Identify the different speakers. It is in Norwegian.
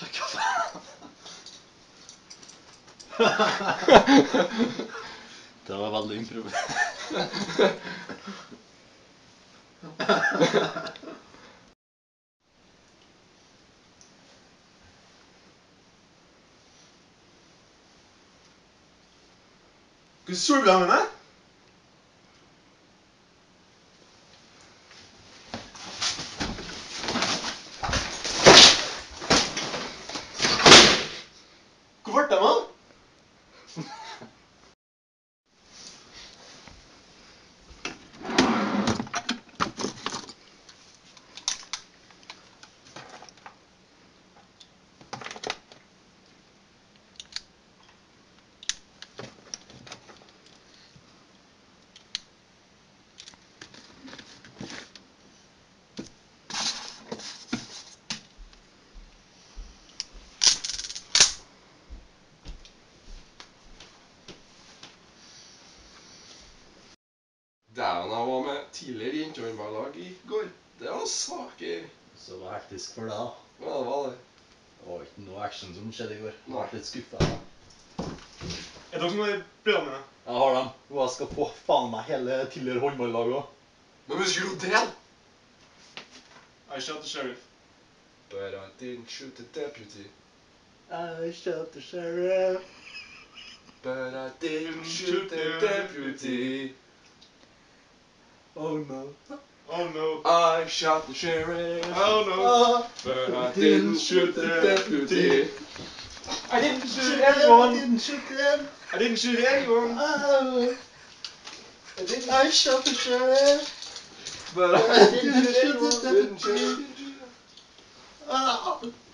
Speaker 1: Det var veldig improvisert.
Speaker 2: Hva så du med meg? Hvor ble
Speaker 3: Dæven, jeg var med tidligere jentehåndballag i går. Det var saker.
Speaker 1: Så det var hektisk for deg, da.
Speaker 3: Ja, det var det.
Speaker 1: Det var ikke noe action som skjedde i går. Jeg ble litt skuffa.
Speaker 2: Er dere som har brillene mine?
Speaker 1: Jeg har dem. Og jeg skal få faen meg hele tidligere håndballag òg.
Speaker 3: Men husker du det?
Speaker 2: I shot the sheriff.
Speaker 3: But I didn't shoot the deputy.
Speaker 1: I shot the sheriff.
Speaker 3: But I didn't shoot the deputy.
Speaker 1: Oh no.
Speaker 2: Oh no.
Speaker 3: I shot the sheriff.
Speaker 2: Oh no.
Speaker 1: Ah.
Speaker 3: But I didn't shoot the deputy.
Speaker 2: I didn't shoot anyone.
Speaker 1: I didn't shoot them.
Speaker 2: I didn't shoot anyone.
Speaker 1: Ah.
Speaker 2: I didn't.
Speaker 1: I shot the sheriff.
Speaker 3: But
Speaker 1: I
Speaker 3: I
Speaker 1: didn't shoot the
Speaker 3: didn't shoot.
Speaker 1: Ah.